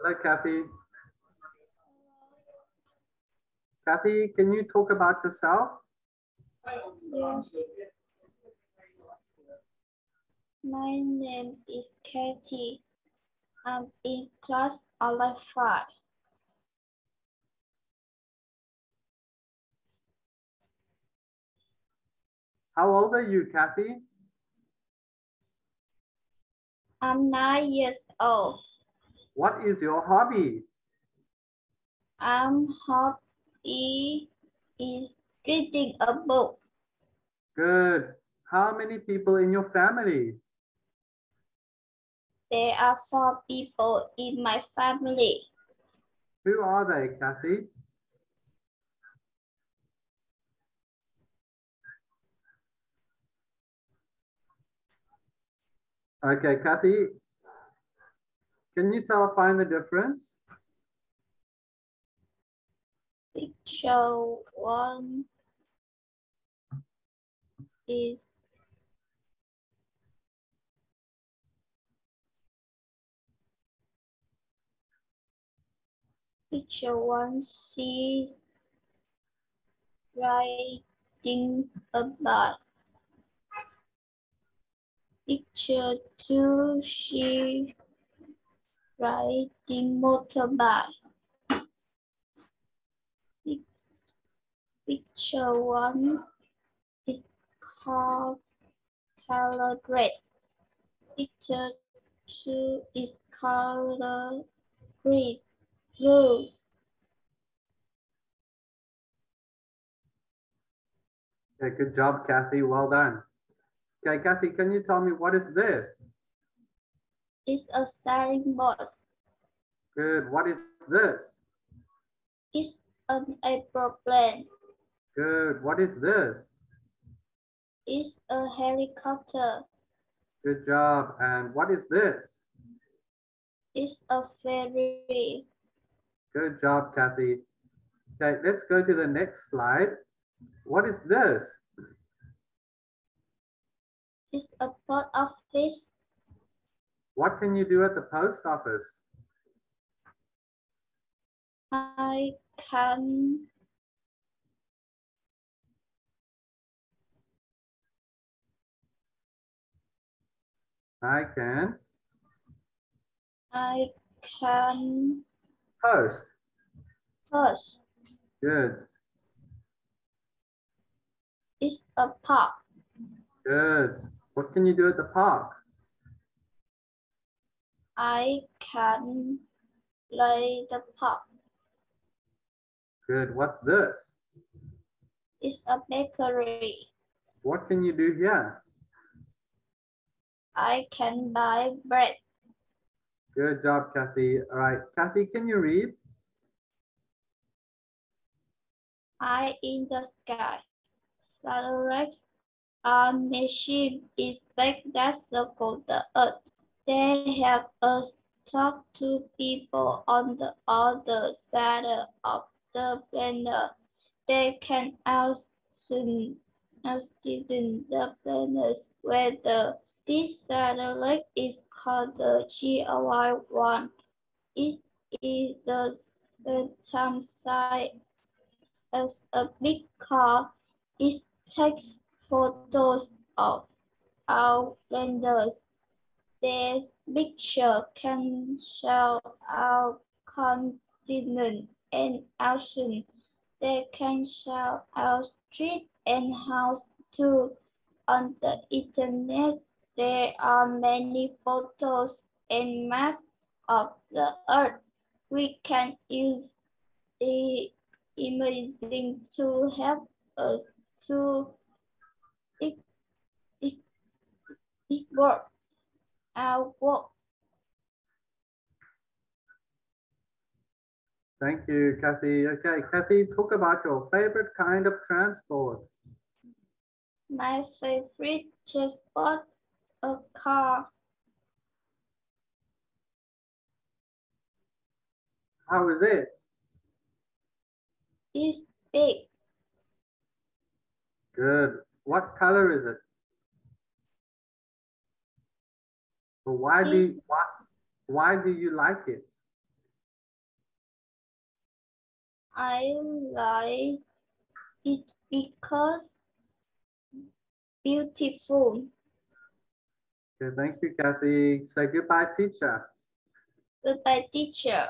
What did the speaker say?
Hello, Kathy. Kathy, can you talk about yourself? Yes. My name is Katie. I'm in class online five. How old are you, Kathy? I'm nine years old. What is your hobby? I'm hobby is reading a book. Good. How many people in your family? There are four people in my family. Who are they, Kathy? Okay, Kathy, can you tell find the difference? Picture one is picture one she's writing a bike. Picture two she riding motorbike. Picture one is called color red. Picture two is color green. Blue. Okay, good job, Kathy. Well done. Okay, Kathy, can you tell me what is this? Is a sailing boat. Good. What is this? It's an aeroplane. Good. What is this? It's a helicopter. Good job. And what is this? It's a ferry. Good job, Kathy. Okay, let's go to the next slide. What is this? It's a post office. What can you do at the post office? I can I can I can post. post. Good. It's a park. Good. What can you do at the park? I can play the pop. Good. What's this? It's a bakery. What can you do here? I can buy bread. Good job, Kathy. All right. Kathy, can you read? Eye in the sky. Satellites are machines in space that circle the earth. They help us talk to people on the other side of the planet. They can outsend outsend the planet's weather. This satellite is called the GOI-1. It is the same size as a big car. It takes photos of our outlanders. This picture can show our continent and ocean. They can show our street and house too. On the internet, there are many photos and maps of the earth. We can use the imaging to help us to it, it, it work work. Thank you, Kathy. Okay, Kathy, talk about your favorite kind of transport. My favorite transport a car. How is it? It's big. Good. What color is it? But why do why why do you like it? I like it because beautiful. Okay, thank you, Kathy. Say goodbye, teacher. Goodbye, teacher.